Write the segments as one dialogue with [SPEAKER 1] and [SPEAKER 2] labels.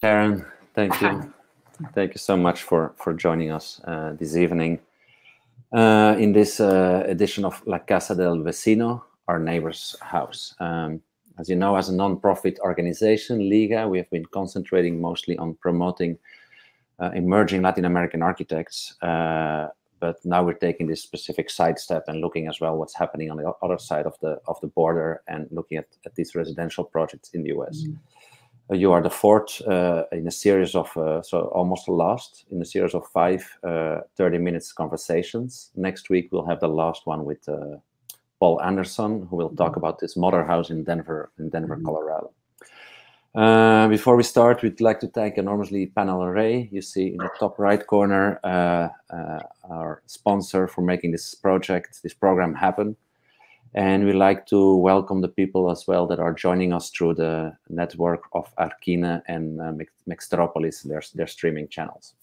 [SPEAKER 1] Sharon, thank you. Thank you so much for, for joining us uh, this evening uh, in this uh, edition of La Casa del Vecino, our neighbor's house. Um, as you know, as a non-profit organization, Liga, we have been concentrating mostly on promoting uh, emerging Latin American architects. Uh, but now we're taking this specific sidestep and looking as well what's happening on the other side of the of the border and looking at, at these residential projects in the US. Mm -hmm. Uh, you are the fourth uh, in a series of, uh, so almost the last in a series of five 30 minutes conversations. Next week, we'll have the last one with Paul Andersen, who will talk mm-hmm. about this mother house in Denver, in Denver, mm -hmm. Colorado. Uh, before we start, we'd like to thank enormously Panel Rey. You see in the top right corner uh, uh, our sponsor for making this project, this program happen. And we like to welcome the people as well that are joining us through the network of Arquine and uh, Mexteropolis, their, their streaming channels.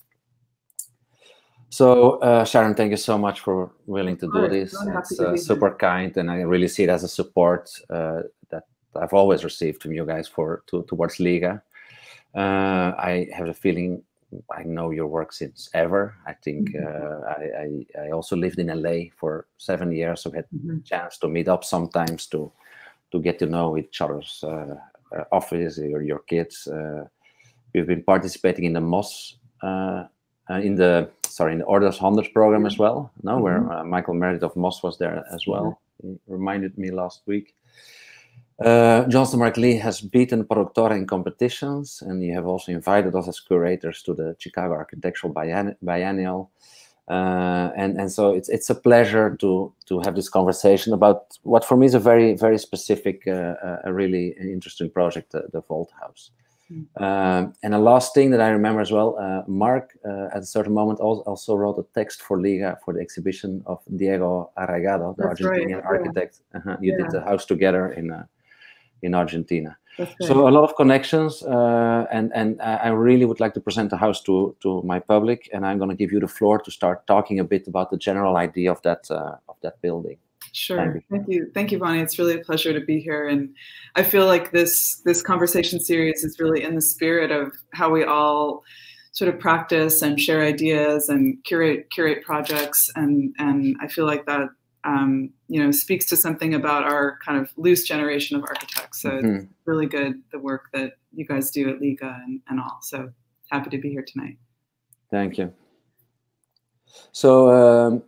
[SPEAKER 1] So uh, Sharon, thank you so much for willing to do this. It's uh, super kind, and I really see it as a support uh, that I've always received from you guys for to, towards Liga. Uh, I have a feeling I know your work since ever. I think mm-hmm. uh, I, I, I, also lived in LA for seven years, so we had mm-hmm. chance to meet up sometimes to to get to know each other's uh, uh, office or your kids. Uh, we've been participating in the MOS uh, uh, in the sorry in the Ordos Hundred program as well. No, mm-hmm. where Michael Meredith of MOS was there as well. He reminded me last week. Uh, Johnston Marklee has beaten Productora in competitions, and you have also invited us as curators to the Chicago Architectural Biennial. Uh, and and so it's it's a pleasure to to have this conversation about what for me is a very very specific, uh, uh a really interesting project, the, the Vault House. Mm -hmm. and the last thing that I remember as well, uh, Mark uh, at a certain moment also wrote a text for Liga for the exhibition of Diego Arraigado, the That's Argentinian right. architect. -huh. You yeah. did the house together in in Argentina. So a lot of connections, uh, and and I really would like to present the house to to my public, and I'm going to give you the floor to start talking a bit about the general idea of that uh, of that building.
[SPEAKER 2] Sure. Thank you. Thank you, thank you, Wonne. It's really a pleasure to be here, and I feel like this this conversation series is really in the spirit of how we all sort of practice and share ideas and curate curate projects, and and I feel like that um, you know, speaks to something about our kind of loose generation of architects. So mm-hmm. it's really good the work that you guys do at Liga and, and all. So happy to be here tonight.
[SPEAKER 1] Thank you. So um,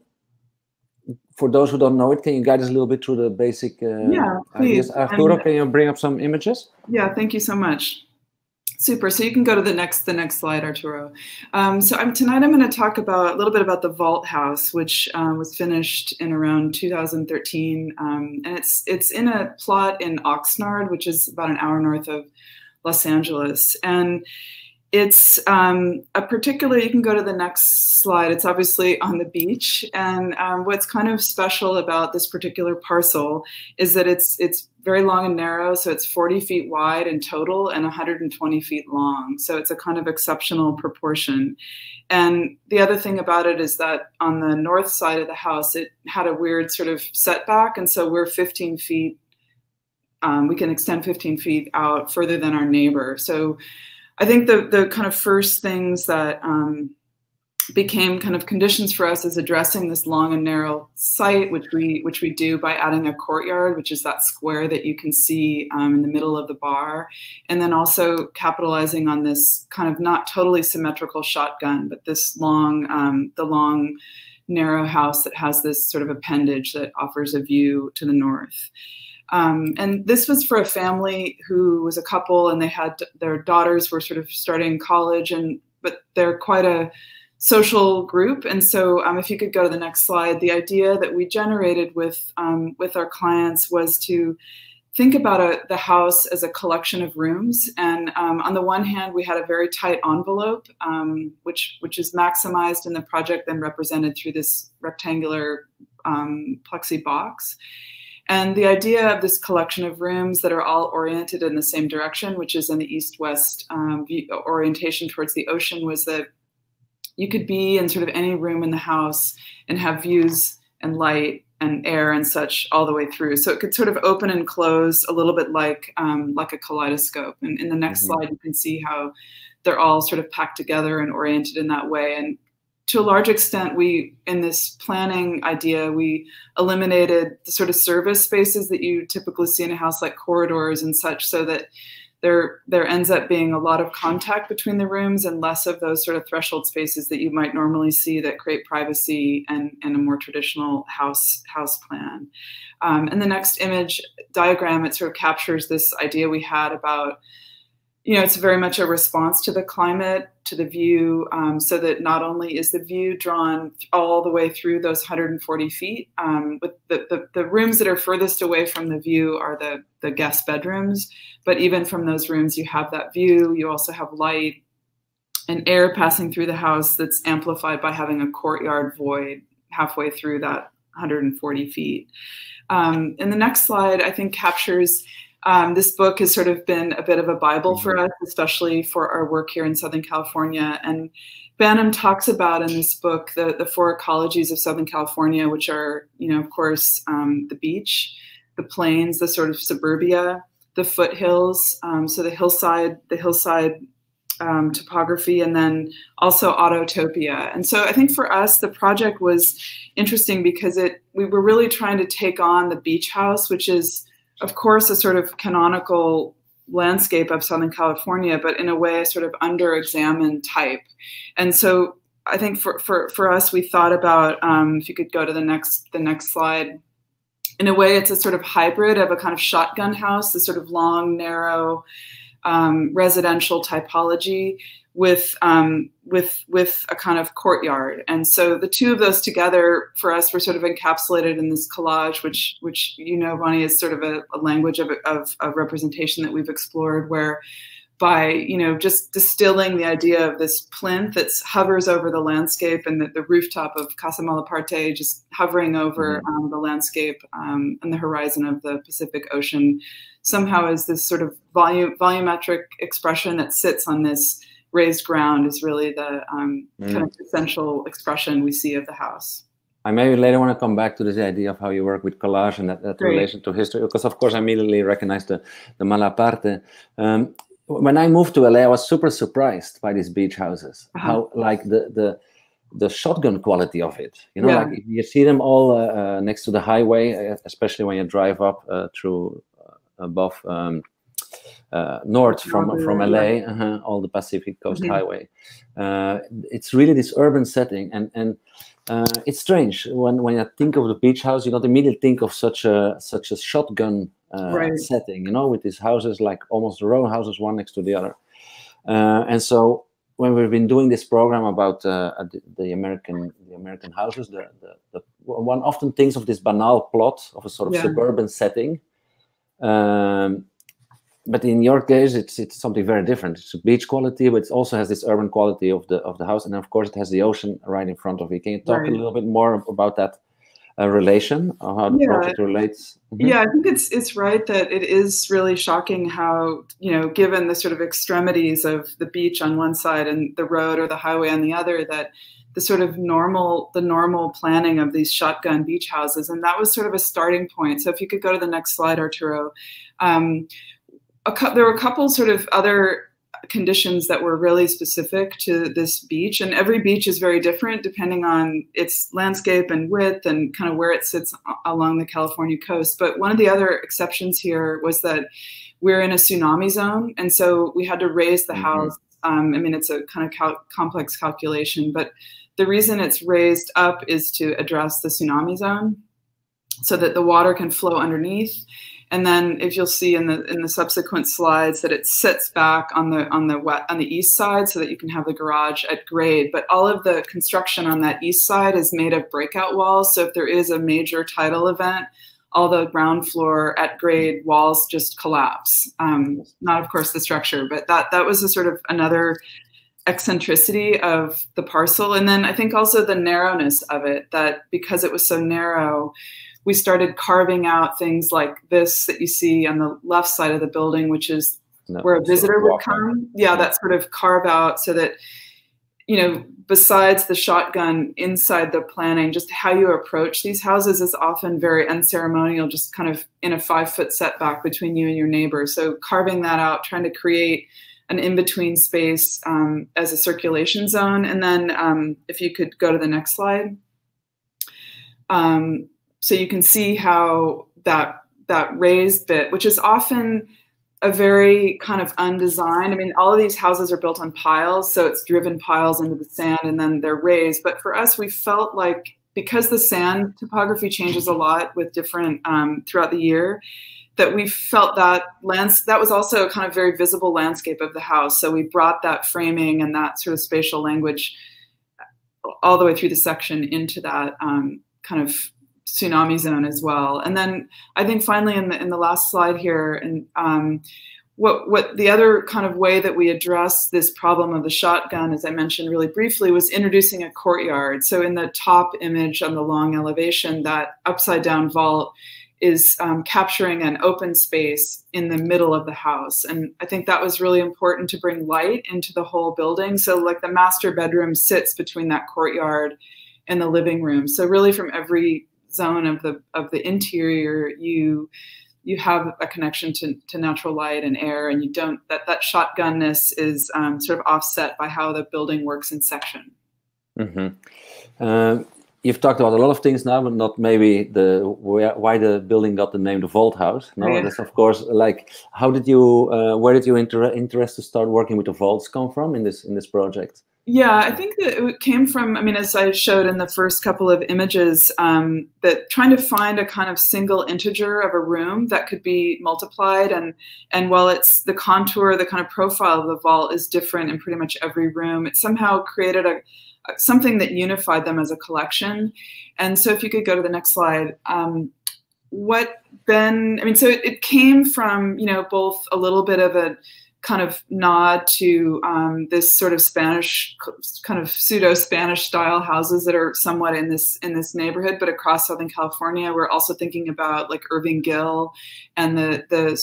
[SPEAKER 1] for those who don't know it, can you guide us a little bit through the basic uh,
[SPEAKER 2] yeah, please.
[SPEAKER 1] ideas? Arturo, can you bring up some images?
[SPEAKER 2] Yeah, thank you so much. Super. So you can go to the next the next slide, Arturo. Um, so I'm, tonight I'm going to talk about a little bit about the Vault House, which um, was finished in around 2013, um, and it's it's in a plot in Oxnard, which is about an hour north of Los Angeles, and it's um, a particular, you can go to the next slide. It's obviously on the beach. And um, what's kind of special about this particular parcel is that it's, it's very long and narrow. So it's 40 feet wide in total and 120 feet long. So it's a kind of exceptional proportion. And the other thing about it is that on the north side of the house, it had a weird sort of setback. And so we're 15 feet, um, we can extend 15 feet out further than our neighbor. So I think the the kind of first things that um, became kind of conditions for us is addressing this long and narrow site, which we which we do by adding a courtyard, which is that square that you can see um, in the middle of the bar, and then also capitalizing on this kind of not totally symmetrical shotgun, but this long um, the long narrow house that has this sort of appendage that offers a view to the north. Um, and this was for a family who was a couple and they had their daughters were sort of starting college and but they're quite a social group. And so um, if you could go to the next slide the idea that we generated with um, with our clients was to think about a, the house as a collection of rooms. And um, on the one hand we had a very tight envelope um, which which is maximized in the project and represented through this rectangular um, plexi box and the idea of this collection of rooms that are all oriented in the same direction, which is in the east-west um, orientation towards the ocean, was that you could be in sort of any room in the house and have views and light and air and such all the way through. So it could sort of open and close a little bit like um, like a kaleidoscope. And in the next mm -hmm. slide, you can see how they're all sort of packed together and oriented in that way. And to a large extent, we, in this planning idea, we eliminated the sort of service spaces that you typically see in a house like corridors and such so that there, there ends up being a lot of contact between the rooms and less of those sort of threshold spaces that you might normally see that create privacy and, and a more traditional house, house plan. Um, and the next image diagram, it sort of captures this idea we had about you know, it's very much a response to the climate, to the view, um, so that not only is the view drawn all the way through those 140 feet, um, but the, the, the, rooms that are furthest away from the view are the, the guest bedrooms. But even from those rooms, you have that view. You also have light and air passing through the house that's amplified by having a courtyard void halfway through that 140 feet. Um, and the next slide, I think, captures um, this book has sort of been a bit of a Bible for mm-hmm. us, especially for our work here in Southern California. And Banham talks about in this book the, the four ecologies of Southern California, which are, you know, of course, um, the beach, the plains, the sort of suburbia, the foothills, um, so the hillside, the hillside um, topography, and then also autopia. And so I think for us, the project was interesting because it we were really trying to take on the beach house, which is of course, a sort of canonical landscape of Southern California, but in a way, a sort of under-examined type. And so, I think for for for us, we thought about um, if you could go to the next the next slide. In a way, it's a sort of hybrid of a kind of shotgun house, the sort of long, narrow um, residential typology, with um, with with a kind of courtyard. And so the two of those together for us were sort of encapsulated in this collage, which which you know, Wonne, is sort of a, a language of, of, of representation that we've explored where by you know just distilling the idea of this plinth that hovers over the landscape and the, the rooftop of Casa Malaparte just hovering over mm-hmm. um, the landscape um, and the horizon of the Pacific Ocean somehow is this sort of volume volumetric expression that sits on this raised ground is really the um, mm. kind of essential expression we see of the house.
[SPEAKER 1] I maybe later want to come back to this idea of how you work with collage and that, that relation to history, because of course I immediately recognized the, the Malaparte. Um, when I moved to LA, I was super surprised by these beach houses, uh -huh. how like the, the, the shotgun quality of it. You know, yeah. like you see them all uh, uh, next to the highway, especially when you drive up uh, through uh, above um, uh, north from from LA, uh -huh, all the Pacific Coast mm -hmm. Highway. Uh, it's really this urban setting, and and uh, it's strange when when you think of the beach house, you don't immediately think of such a such a shotgun uh, right. setting, you know, with these houses like almost row houses one next to the other. Uh, and so when we've been doing this program about the, the, American the American houses, the, the, the, one often thinks of this banal plot of a sort of yeah. suburban setting. Um, but in your case, it's it's something very different. It's a beach quality, but it also has this urban quality of the of the house, and of course, it has the ocean right in front of you. Can you talk right. a little bit more about that uh, relation, how the yeah. project relates?
[SPEAKER 2] Mm -hmm. Yeah, I think it's it's right that it is really shocking how you know, given the sort of extremities of the beach on one side and the road or the highway on the other, that the sort of normal the normal planning of these shotgun beach houses, and that was sort of a starting point. So if you could go to the next slide, Arturo. Um, a, there were a couple sort of other conditions that were really specific to this beach and every beach is very different depending on its landscape and width and kind of where it sits along the California coast. But one of the other exceptions here was that we're in a tsunami zone and so we had to raise the mm -hmm. house. Um, I mean it's a kind of cal complex calculation but the reason it's raised up is to address the tsunami zone so that the water can flow underneath and then if you'll see in the in the subsequent slides that it sits back on the on the wet on the east side so that you can have the garage at grade. But all of the construction on that east side is made of breakout walls. So if there is a major tidal event, all the ground floor at grade walls just collapse. Um, not of course the structure, but that that was a sort of another eccentricity of the parcel. And then I think also the narrowness of it, that because it was so narrow, we started carving out things like this that you see on the left side of the building, which is no, where a visitor would come. Yeah, that sort of carve out so that, you know, besides the shotgun inside the planning, just how you approach these houses is often very unceremonial, just kind of in a five foot setback between you and your neighbor. So carving that out, trying to create an in-between space um, as a circulation zone. And then um, if you could go to the next slide. Um, so you can see how that that raised bit, which is often a very kind of undesigned. I mean, all of these houses are built on piles, so it's driven piles into the sand and then they're raised. But for us, we felt like because the sand topography changes a lot with different um, throughout the year, that we felt that lands that was also a kind of very visible landscape of the house. So we brought that framing and that sort of spatial language all the way through the section into that um, kind of tsunami zone as well. And then I think finally in the in the last slide here, and um, what what the other kind of way that we address this problem of the shotgun, as I mentioned really briefly, was introducing a courtyard. So in the top image on the long elevation, that upside down vault is um, capturing an open space in the middle of the house. And I think that was really important to bring light into the whole building. So like the master bedroom sits between that courtyard and the living room. So really from every zone of the of the interior, you you have a connection to, to natural light and air, and you don't that that shotgunness is um, sort of offset by how the building works in section.
[SPEAKER 1] Mm-hmm. Uh, you've talked about a lot of things now, but not maybe the why the building got the name the Vault House. No, yeah. that's of course like how did you uh, where did your inter- interest to start working with the vaults come from in this in this project?
[SPEAKER 2] Yeah, I think that it came from, I mean, as I showed in the first couple of images, um, that trying to find a kind of single integer of a room that could be multiplied. And, and while it's the contour, the kind of profile of the vault is different in pretty much every room, it somehow created a, something that unified them as a collection. And so if you could go to the next slide, um, what then, I mean, so it, it came from, you know, both a little bit of a, kind of nod to um, this sort of Spanish, kind of pseudo Spanish style houses that are somewhat in this in this neighborhood, but across Southern California, we're also thinking about like Irving Gill and the the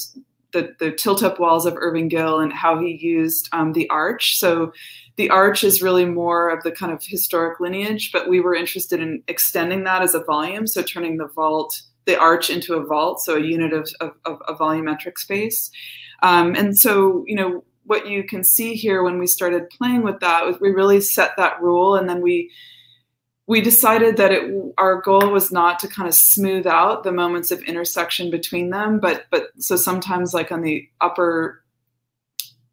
[SPEAKER 2] the, the tilt up walls of Irving Gill and how he used um, the arch. So the arch is really more of the kind of historic lineage, but we were interested in extending that as a volume, so turning the vault, the arch into a vault, so a unit of, of, of a volumetric space. Um, and so, you know, what you can see here when we started playing with that was we really set that rule and then we we decided that it our goal was not to kind of smooth out the moments of intersection between them but but so sometimes like on the upper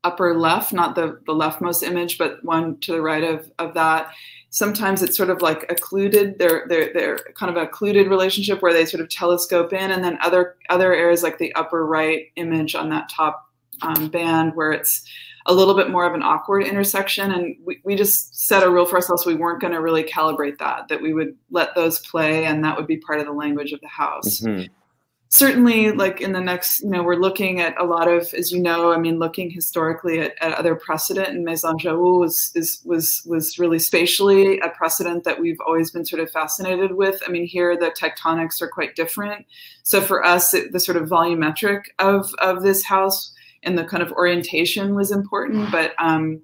[SPEAKER 2] upper left not the the leftmost image but one to the right of of that sometimes it's sort of like occluded they're they're they're kind of a occluded relationship where they sort of telescope in and then other other areas like the upper right image on that top um, band where it's a little bit more of an awkward intersection and we, we just set a rule for ourselves we weren't going to really calibrate that that we would let those play and that would be part of the language of the house. Mm-hmm certainly like in the next you know we're looking at a lot of as you know i mean looking historically at, at other precedent and maison jaoul was is, was was really spatially a precedent that we've always been sort of fascinated with. I mean here the tectonics are quite different. So for us it, the sort of volumetric of of this house and the kind of orientation was important but um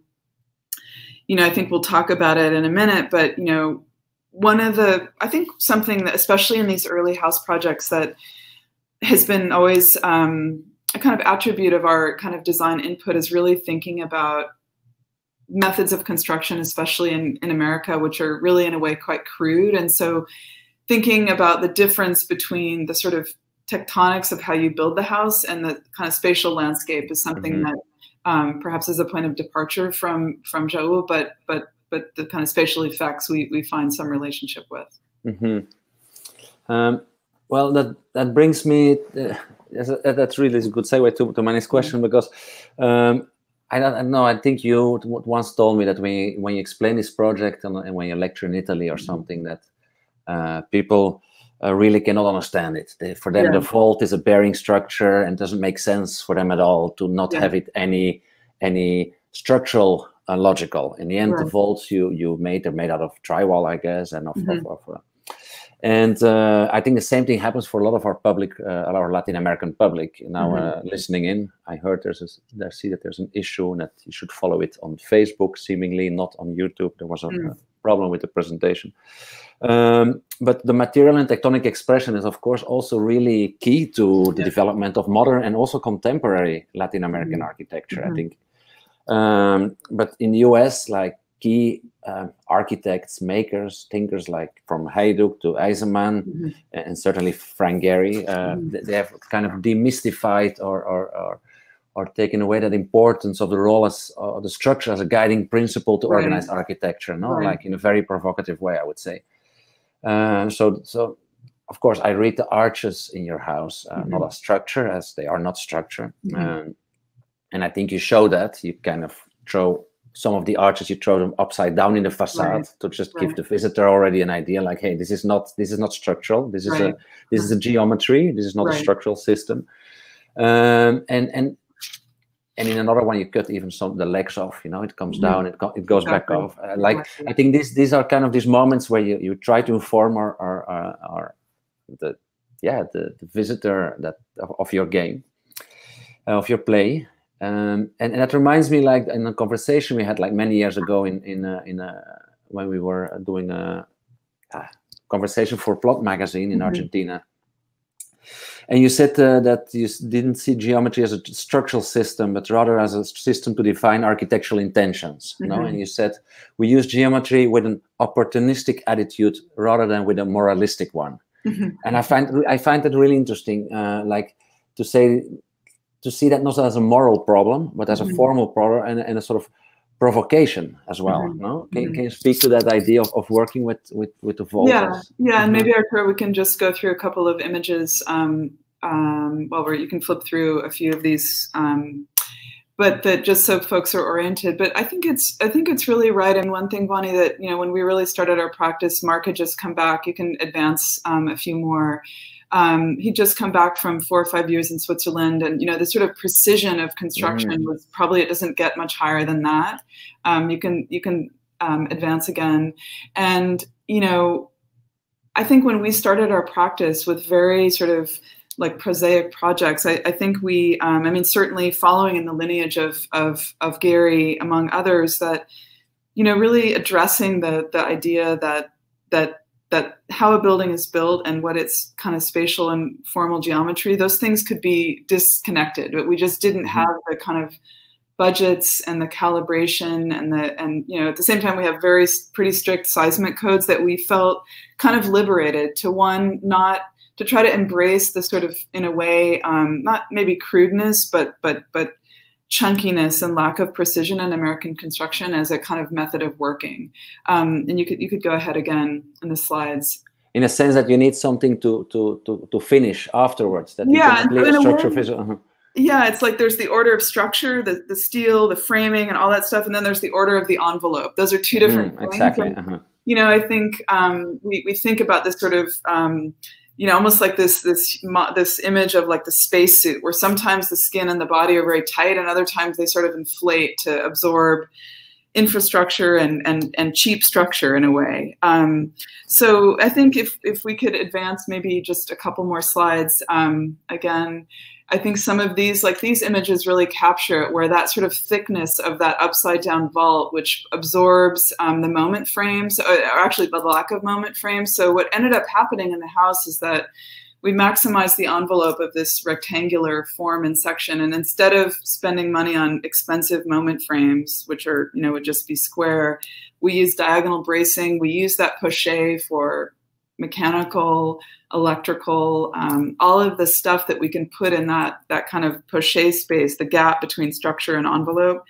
[SPEAKER 2] you know i think we'll talk about it in a minute but you know one of the i think something that especially in these early house projects that has been always um, a kind of attribute of our kind of design input is really thinking about methods of construction, especially in, in America, which are really in a way quite crude. And so thinking about the difference between the sort of tectonics of how you build the house and the kind of spatial landscape is something mm -hmm. that um, perhaps is a point of departure from from Jaoul, but but but the kind of spatial effects we, we find some relationship with.
[SPEAKER 1] Mm -hmm. um, well, that that brings me. Uh, that's really a good segue to, to my next question because um, I don't know. I think you once told me that when you, when you explain this project and, and when you lecture in Italy or mm-hmm. something, that uh, people uh, really cannot understand it. They, for them, yeah. the vault is a bearing structure and doesn't make sense for them at all to not yeah. have it any any structural uh, logical. In the end, right. the vaults you you made are made out of drywall, I guess, and of, mm -hmm. of, of and uh, I think the same thing happens for a lot of our public, uh, our Latin American public now mm -hmm. uh, listening in. I heard there's a, I see that there's an issue and that you should follow it on Facebook, seemingly not on YouTube. There was a, mm. problem with the presentation. Um, but the material and tectonic expression is, of course, also really key to the yeah. development of modern and also contemporary Latin American mm -hmm. architecture. Mm -hmm. I mm-hmm. think Um, but in the US, like key uh, architects, makers, thinkers like from Hejduk to Eisenman, mm-hmm. and certainly Frank Gehry, uh, mm-hmm. they have kind of demystified or, or, or, or, taken away that importance of the role as uh, the structure as a guiding principle to right. organize architecture, no? Right. like in a very provocative way, I would say. Uh, so, so of course, I read the arches in your house, uh, mm-hmm. not a structure, as they are not structure. Mm-hmm. Um, and I think you show that you kind of throw some of the arches you throw them upside down in the facade right. to just right. give the visitor already an idea like hey this is not this is not structural this is right. a this is a geometry this is not a structural system um, and and and in another one you cut even some the legs off you know it comes mm-hmm. down it, it goes exactly. back off uh, like exactly. i think these these are kind of these moments where you, you try to inform our, our, our, our the yeah the, the visitor that of, of your game uh, of your play um, and, and that reminds me, like in a conversation we had like many years ago in in a, in when we were doing a, a conversation for Plot magazine in mm-hmm. Argentina. And you said uh, that you didn't see geometry as a structural system, but rather as a system to define architectural intentions. Mm-hmm. You know? And you said we use geometry with an opportunistic attitude rather than with a moralistic one. Mm-hmm. And I find I find that really interesting. Uh, like to say to see that not as a moral problem, but as a mm-hmm. formal problem and, and, a sort of provocation as well. Mm-hmm. No, can, mm-hmm. can you speak to that idea of, of working with with with the vault?
[SPEAKER 2] Yeah, yeah, and mm-hmm. maybe Arturo, we can just go through a couple of images. Um, um, well, where you can flip through a few of these. Um, but that just so folks are oriented. But I think it's I think it's really right. And one thing, Wonne, that you know when we really started our practice, Mark had just come back. You can advance um, a few more. Um, he'd just come back from four or five years in Switzerland, and you know the sort of precision of construction mm. was probably it doesn't get much higher than that. Um, you can you can um, advance again, and you know, I think when we started our practice with very sort of like prosaic projects, I, I think we, um, I mean, certainly following in the lineage of of of Gehry among others, that you know really addressing the the idea that that that how a building is built and what its kind of spatial and formal geometry, those things could be disconnected. But we just didn't mm-hmm. have the kind of budgets and the calibration and the and you know at the same time we have very pretty strict seismic codes that we felt kind of liberated to one not to try to embrace the sort of in a way um, not maybe crudeness but but but chunkiness and lack of precision in American construction as a kind of method of working. Um, and you could you could go ahead again in the slides.
[SPEAKER 1] In a sense that you need something to to to, to finish afterwards. That
[SPEAKER 2] yeah, structure way, uh -huh. Yeah, it's like there's the order of structure, the, the steel, the framing, and all that stuff, and then there's the order of the envelope. Those are two different
[SPEAKER 1] mm, Exactly. uh -huh.
[SPEAKER 2] You know, I think um, we we think about this sort of um, you know, almost like this this this image of like the spacesuit, where sometimes the skin and the body are very tight, and other times they sort of inflate to absorb infrastructure and and and cheap structure in a way. Um, so I think if if we could advance maybe just a couple more slides um, again, I think some of these, like these images, really capture it, where that sort of thickness of that upside down vault, which absorbs um, the moment frames, or actually the lack of moment frames. So what ended up happening in the house is that we maximized the envelope of this rectangular form and section, and instead of spending money on expensive moment frames, which are you know would just be square, we use diagonal bracing. We use that poche for mechanical, electrical, um, all of the stuff that we can put in that that kind of poche space, the gap between structure and envelope,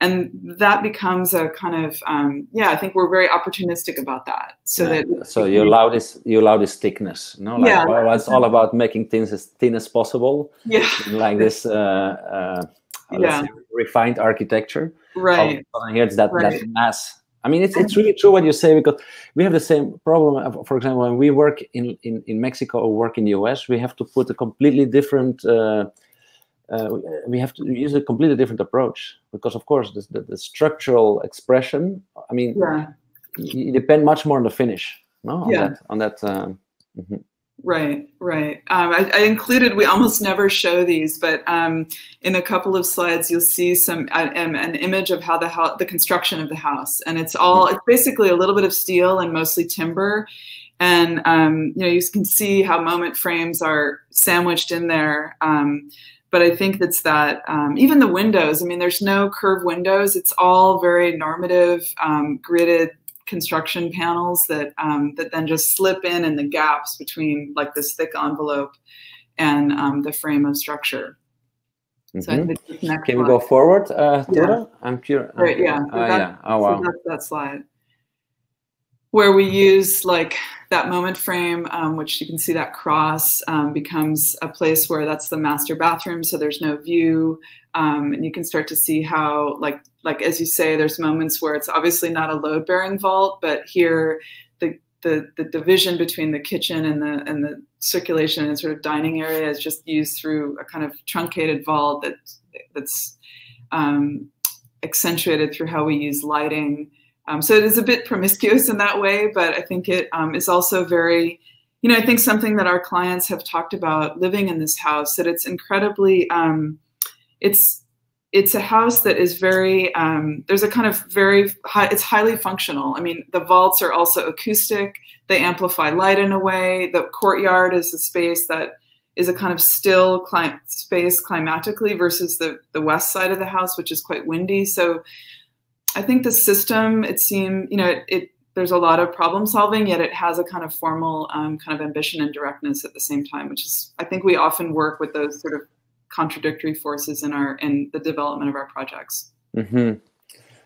[SPEAKER 2] and that becomes a kind of um, yeah. I think we're very opportunistic about that. So yeah. that
[SPEAKER 1] so you allow this you allow this thickness, no? Like, yeah, well, it's all about making things as thin as possible.
[SPEAKER 2] Yeah,
[SPEAKER 1] like this. Uh, uh, yeah. Refined architecture.
[SPEAKER 2] Right.
[SPEAKER 1] Here it's that right. that mass I mean, it's, it's really true what you say because we have the same problem. For example, when we work in, in, in Mexico or work in the US, we have to put a completely different, uh, uh, we have to use a completely different approach because, of course, the, the, the structural expression, I mean, yeah. you, depend much more on the finish, no? On yeah. that, on that um, mm -hmm.
[SPEAKER 2] Right, right. Um, I, I, included, we almost never show these, but um, in a couple of slides, you'll see some uh, um, an image of how the the construction of the house. And it's all, it's basically a little bit of steel and mostly timber. And, um, you know, you can see how moment frames are sandwiched in there. Um, but I think that's that um, even the windows. I mean, there's no curved windows. It's all very normative, gridded construction panels that um, that then just slip in in the gaps between like this thick envelope and um, the frame of structure.
[SPEAKER 1] Mm -hmm. So mm-hmm. Can we go forward, uh, Yeah. I'm curious.
[SPEAKER 2] Right, yeah.
[SPEAKER 1] Uh, that, yeah. Oh, wow.
[SPEAKER 2] So that's that slide where we use like that moment frame, um, which you can see that cross um, becomes a place where that's the master bathroom. So there's no view. Um, and you can start to see how like, like, as you say, there's moments where it's obviously not a load bearing vault, but here the, the, the division between the kitchen and the, and the circulation and sort of dining area is just used through a kind of truncated vault that, that's um, accentuated through how we use lighting. Um, so it is a bit promiscuous in that way, but I think it um, is also very, you know, I think something that our clients have talked about living in this house that it's incredibly, um, it's it's a house that is very um, there's a kind of very high, it's highly functional. I mean, the vaults are also acoustic; they amplify light in a way. The courtyard is a space that is a kind of still clim- space climatically versus the the west side of the house, which is quite windy. So I think the system, it seemed, you know, it, it, there's a lot of problem solving, yet it has a kind of formal um, kind of ambition and directness at the same time, which is, I think we often work with those sort of contradictory forces in our in the development of our projects.
[SPEAKER 1] Mm-hmm.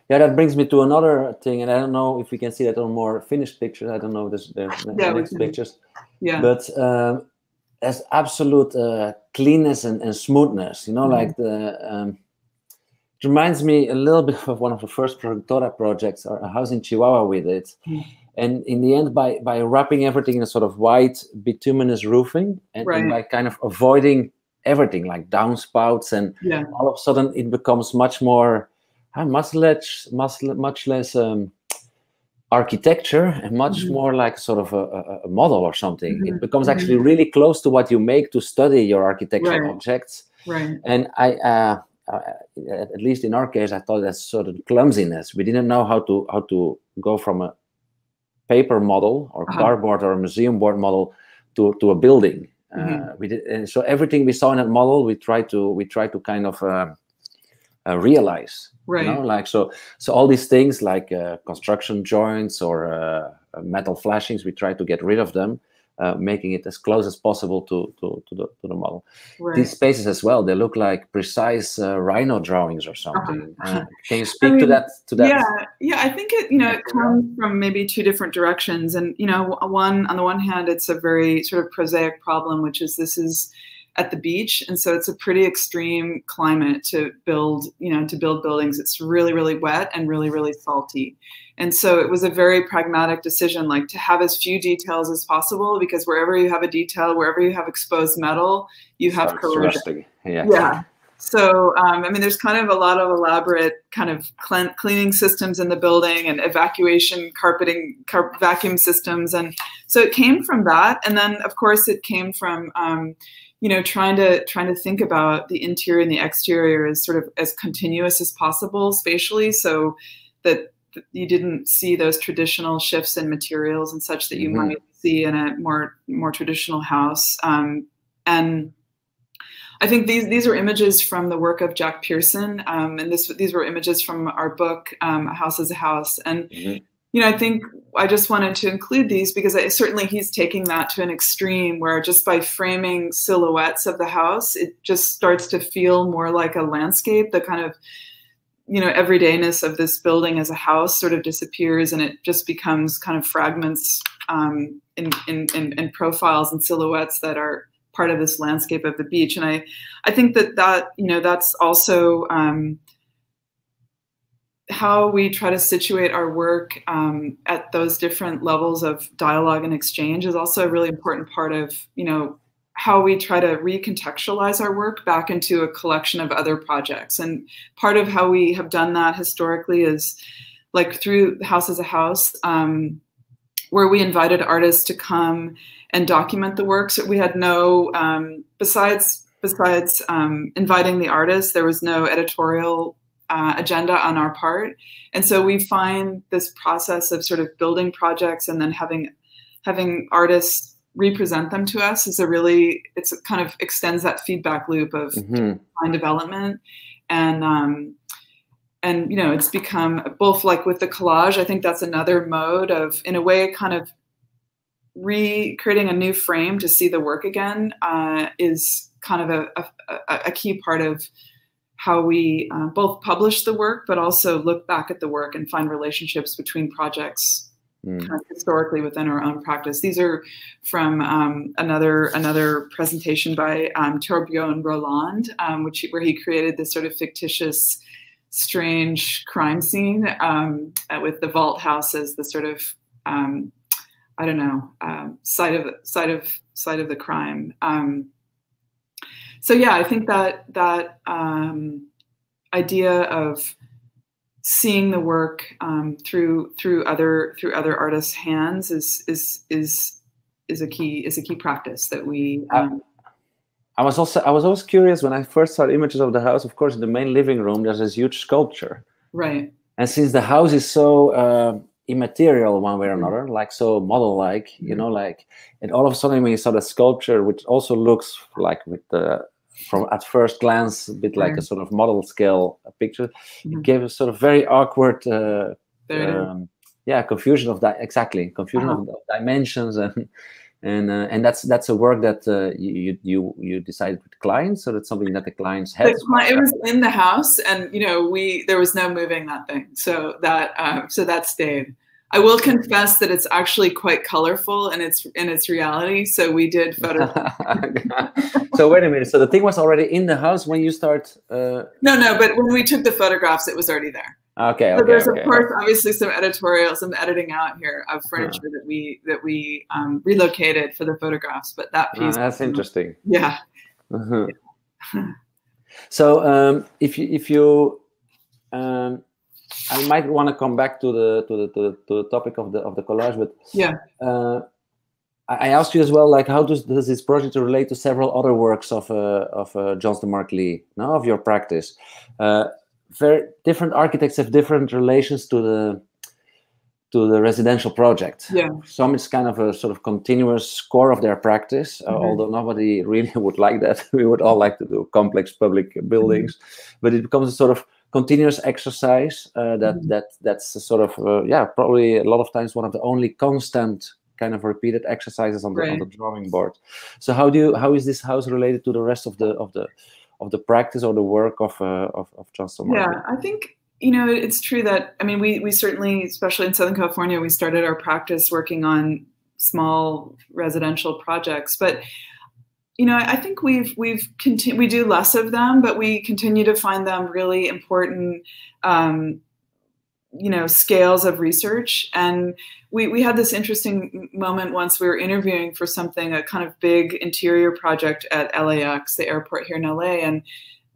[SPEAKER 1] Yeah, that brings me to another thing, and I don't know if we can see that on more finished pictures. I don't know the, the, yeah, next pictures.
[SPEAKER 2] Yeah.
[SPEAKER 1] But um, there's absolute uh, cleanness and, and, smoothness. You know, mm-hmm. like the um, it reminds me a little bit of one of the first Productora projects, a house in Chihuahua with it. Mm. And in the end, by by wrapping everything in a sort of white bituminous roofing and, right. and by kind of avoiding everything like downspouts, and
[SPEAKER 2] yeah.
[SPEAKER 1] all of a sudden it becomes much more, uh, much less, much, much less um, architecture and much mm -hmm. more like sort of a, a model or something. Mm -hmm. It becomes mm-hmm. actually really close to what you make to study your architectural
[SPEAKER 2] right.
[SPEAKER 1] objects.
[SPEAKER 2] Right.
[SPEAKER 1] And I. Uh, uh, at least in our case, I thought that's sort of clumsiness. We didn't know how to how to go from a paper model or uh-huh. cardboard or a museum board model to to a building. Mm-hmm. Uh, we did, and so everything we saw in that model, we tried to we tried to kind of uh, uh realize.
[SPEAKER 2] Right.
[SPEAKER 1] You know, like so so all these things like uh, construction joints or uh, metal flashings, we try to get rid of them uh, making it as close as possible to to, to, the, to the model. Right. These spaces as well, they look like precise uh, rhino drawings or something. Uh-huh. Uh, can you speak I mean, to that? To that?
[SPEAKER 2] Yeah, yeah. I think it you know it comes from maybe two different directions, and you know, one on the one hand, it's a very sort of prosaic problem, which is this is at the beach and so it's a pretty extreme climate to build you know to build buildings it's really really wet and really really salty and so it was a very pragmatic decision like to have as few details as possible because wherever you have a detail wherever you have exposed metal you have corrosion.
[SPEAKER 1] yeah.
[SPEAKER 2] Yeah. So um, i mean there's kind of a lot of elaborate kind of cleaning systems in the building and evacuation carpeting car vacuum systems. And so it came from that. And then of course it came from um, you know trying to trying to think about the interior and the exterior as sort of as continuous as possible spatially so that you didn't see those traditional shifts in materials and such that you mm-hmm. might see in a more more traditional house um, and I think these these are images from the work of Jack Pearson, um, and this these were images from our book um, "A House Is a House." And mm-hmm you know, I think I just wanted to include these because I, certainly he's taking that to an extreme where just by framing silhouettes of the house, it just starts to feel more like a landscape. The kind of, you know, everydayness of this building as a house sort of disappears and it just becomes kind of fragments um, in, in, profiles and silhouettes that are part of this landscape of the beach. And I, I think that that, you know, that's also, um, how we try to situate our work um, at those different levels of dialogue and exchange is also a really important part of you know how we try to recontextualize our work back into a collection of other projects and part of how we have done that historically is like through house as a house um, where we invited artists to come and document the work so we had no um, besides besides um, inviting the artists there was no editorial uh, agenda on our part. And so we find this process of sort of building projects and then having having artists represent them to us is a really it's kind of extends that feedback loop of mm-hmm. design development and um, and you know it's become both like with the collage i think that's another mode of in a way kind of recreating a new frame to see the work again uh, is kind of a, a, a, key part of how we uh, both publish the work but also look back at the work and find relationships between projects mm. historically within our own practice. These are from um, another another presentation by um, Torbjørn Rødland, um, which where he created this sort of fictitious, strange crime scene um, with the vault house as the sort of um, I don't know um, site of site of site of the crime. so yeah, I think that that idea of seeing the work um, through through other through other artists' hands is is is is a key is a key practice that we. Um,
[SPEAKER 1] I was also I was always curious when I first saw images of the house. Of course, in the main living room, there's this huge sculpture.
[SPEAKER 2] Right.
[SPEAKER 1] And since the house is so uh, immaterial one way or mm-hmm. another, like so model-like, you mm-hmm. know, like, and all of a sudden when you saw the sculpture, which also looks like with the from at first glance a bit like a sort of model scale picture mm-hmm. it gave a sort of very awkward uh, um, yeah confusion of that exactly confusion uh-huh. of, of, dimensions and and uh, and that's that's a work that uh, you you you decided with clients so that's something that the clients had
[SPEAKER 2] it was in the house and you know we there was no moving that thing. So that um, so that stayed I will confess that it's actually quite colorful in its in its reality. So we did photo.
[SPEAKER 1] so wait a minute. So the thing was already in the house when you start. Uh...
[SPEAKER 2] No, no. But when we took the photographs, it was already there.
[SPEAKER 1] Okay.
[SPEAKER 2] So there's
[SPEAKER 1] okay.
[SPEAKER 2] of course obviously some editorial, some editing out here of furniture huh. that we that we um, relocated for the photographs. But that piece.
[SPEAKER 1] Oh, that's interesting.
[SPEAKER 2] Yeah.
[SPEAKER 1] Uh-huh. so um, if you if you um, I might want to come back to the to the to the, to the topic of the of the collage, but
[SPEAKER 2] yeah.
[SPEAKER 1] Uh, I asked you as well, like, how does, does this project relate to several other works of uh, of uh, Johnston Marklee, no, of your practice? Uh, very different architects have different relations to the to the residential project.
[SPEAKER 2] Yeah.
[SPEAKER 1] Some it's kind of a sort of continuous core of their practice, mm -hmm. although nobody really would like that. we would all like to do complex public buildings, mm -hmm. but it becomes a sort of continuous exercise uh, that mm-hmm. that that's sort of uh, yeah probably a lot of times one of the only constant kind of repeated exercises on the, right. on the drawing board so how do you how is this house related to the rest of the of the of the practice or the work of uh, of, of Johnston
[SPEAKER 2] yeah i think you know it's true that i mean we we certainly especially in southern california we started our practice working on small residential projects but you know, I think we've we've continu- we do less of them, but we continue to find them really important. Um, you know scales of research and we, we had this interesting moment once we were interviewing for something a kind of big interior project at lax the airport here in la and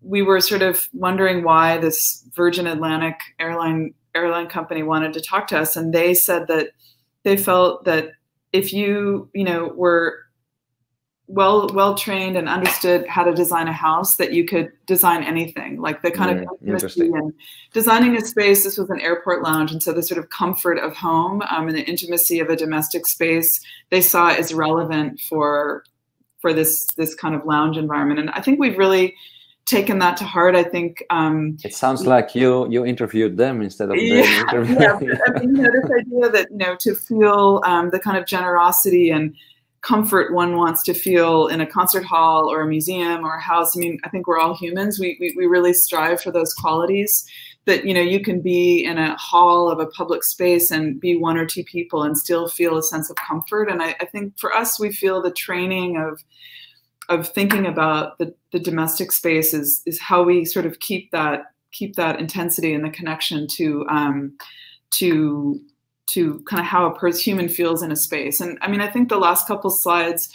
[SPEAKER 2] we were sort of wondering why this virgin atlantic airline airline company wanted to talk to us and they said that they felt that if you you know were well well trained and understood how to design a house that you could design anything like the kind of and designing a space. This was an airport lounge and so the sort of comfort of home um, and the intimacy of a domestic space they saw as relevant for for this this kind of lounge environment. And i think we've really taken that to heart. I think um,
[SPEAKER 1] it sounds like you you interviewed them instead of
[SPEAKER 2] yeah,
[SPEAKER 1] yeah.
[SPEAKER 2] I mean, you know, this idea that you know to feel um, the kind of generosity and comfort one wants to feel in a concert hall or a museum or a house. I mean, I think we're all humans. We, we, we really strive for those qualities that, you know, you can be in a hall of a public space and be one or two people and still feel a sense of comfort. And I, I think for us, we feel the training of, of thinking about the, the domestic space is, is how we sort of keep that, keep that intensity and the connection to, um, to to kind of how a person human feels in a space. And I mean, I think the last couple slides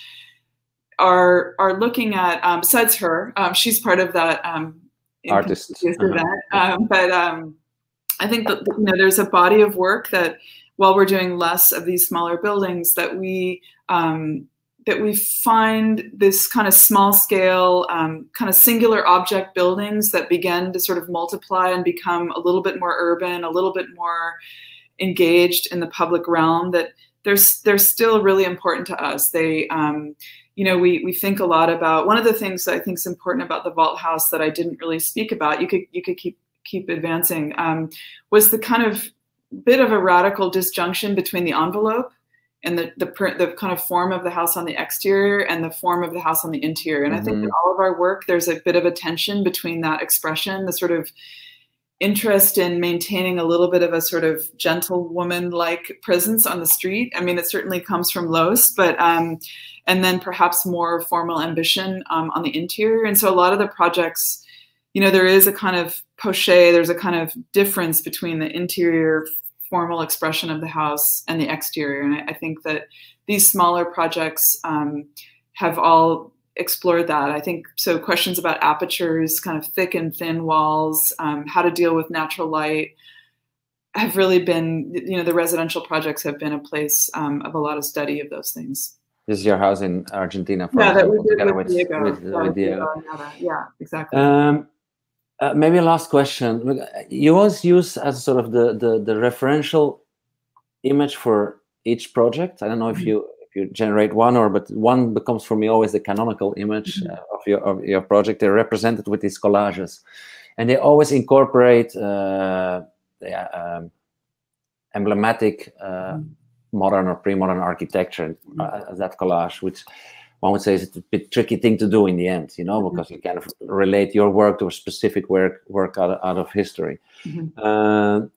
[SPEAKER 2] are are looking at um, besides her, um, she's part of that um,
[SPEAKER 1] artist
[SPEAKER 2] event. Uh-huh. Um, but um, I think that you know there's a body of work that while we're doing less of these smaller buildings, that we um, that we find this kind of small scale, um, kind of singular object buildings that begin to sort of multiply and become a little bit more urban, a little bit more engaged in the public realm that they're they're still really important to us. They um, you know, we we think a lot about one of the things that I think is important about the Vault House that I didn't really speak about. You could you could keep keep advancing. Um, was the kind of bit of a radical disjunction between the envelope and the the, the kind of form of the house on the exterior and the form of the house on the interior. And mm -hmm. I think in mm-hmm. all of our work, there's a bit of a tension between that expression, the sort of interest in maintaining a little bit of a sort of gentlewoman-like presence on the street. I mean, it certainly comes from Loos, but um, and then perhaps more formal ambition um, on the interior. And so a lot of the projects, you know, there is a kind of poche, there's a kind of difference between the interior formal expression of the house and the exterior. And I, I think that these smaller projects um, have all explored that. I think so. Questions about apertures, kind of thick and thin walls, um, how to deal with natural light have really been, you know, the residential projects have been a place um, of a lot of study of those things.
[SPEAKER 1] This is your house in Argentina,
[SPEAKER 2] for yeah, that we did with, Diego. With, with Diego. Yeah, exactly. Um,
[SPEAKER 1] uh, maybe a last question. You always use as sort of the, the, the referential image for each project. I don't know if mm-hmm. you you generate one or but one becomes for me always the canonical image mm -hmm. uh, of your of your project. They're represented with these collages, and they always incorporate uh, yeah, um, emblematic uh, mm -hmm modern or pre-modern architecture uh, mm-hmm. that collage, which one would say is a bit tricky thing to do in the end, you know, mm-hmm. because you kind of relate your work to a specific work work out of, out of history. Mm-hmm. Uh,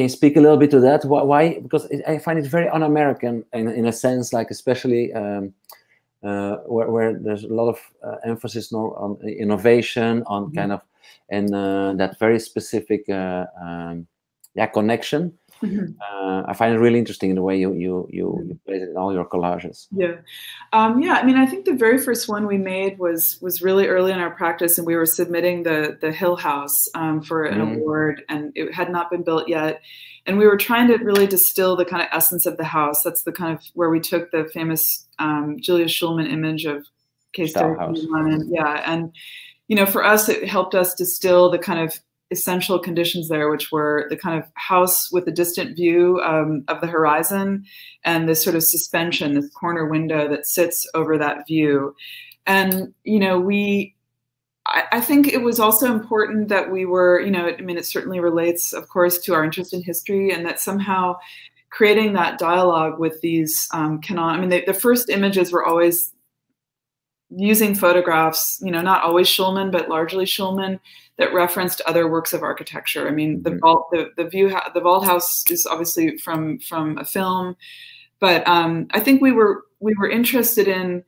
[SPEAKER 1] can you speak a little bit to that? Why? Because I find it very un-American in, in a sense, like especially um, uh, where, where, there's a lot of uh, emphasis on innovation, on mm-hmm. kind of, and uh, that very specific, uh, um, yeah, connection Mm-hmm. Uh, I find it really interesting in the way you you you, you place it in all your collages.
[SPEAKER 2] Yeah, um, yeah. I mean, I think the very first one we made was was really early in our practice, and we were submitting the the Hill House um, for an mm-hmm. award, and it had not been built yet. And we were trying to really distill the kind of essence of the house. That's the kind of where we took the famous um, Julius Shulman image of Case Yeah, and you know, for us, it helped us distill the kind of essential conditions there, which were the kind of house with a distant view um, of the horizon and this sort of suspension, this corner window that sits over that view. And, you know, we, I, I think it was also important that we were, you know, I mean, it certainly relates, of course, to our interest in history and that somehow creating that dialogue with these um, canon, I mean, they, the first images were always using photographs, you know, not always Shulman, but largely Shulman, that referenced other works of architecture. I mean, the mm-hmm. vault, the, the view, the vault house is obviously from from a film, but um, I think we were we were interested in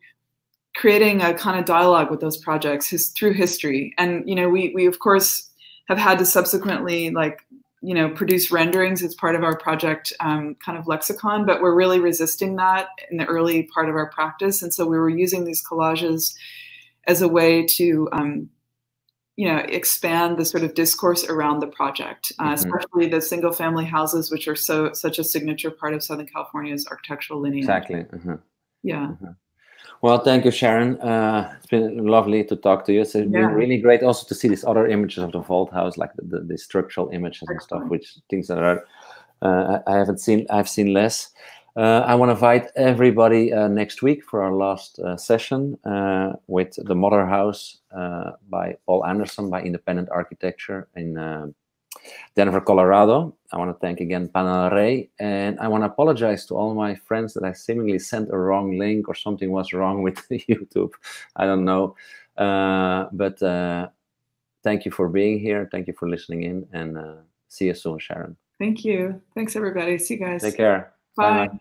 [SPEAKER 2] creating a kind of dialogue with those projects his, through history, and you know, we we of course have had to subsequently like you know produce renderings as part of our project um, kind of lexicon, but we're really resisting that in the early part of our practice, and so we were using these collages as a way to um, you know expand the sort of discourse around the project uh, mm-hmm. especially the single family houses which are so such a signature part of southern california's architectural lineage
[SPEAKER 1] exactly mm-hmm.
[SPEAKER 2] yeah mm-hmm.
[SPEAKER 1] Well thank you sharon. Uh, it's been lovely to talk to you. It's been really great also to see these other images of the vault house like the, the, the structural images and stuff which things that are uh, i haven't seen i've seen less. Uh, I want to invite everybody uh, next week for our last uh, session uh, with the Mother House uh, by Paul Andersen by Independent Architecture in uh, Denver, Colorado. I want to thank again Panel Rey, and I want to apologize to all my friends that I seemingly sent a wrong link or something was wrong with YouTube. I don't know, uh, but uh, thank you for being here. Thank you for listening in, and uh, see you soon, Sharon.
[SPEAKER 2] Thank you. Thanks, everybody. See you guys.
[SPEAKER 1] Take care.
[SPEAKER 2] Bye. Bye.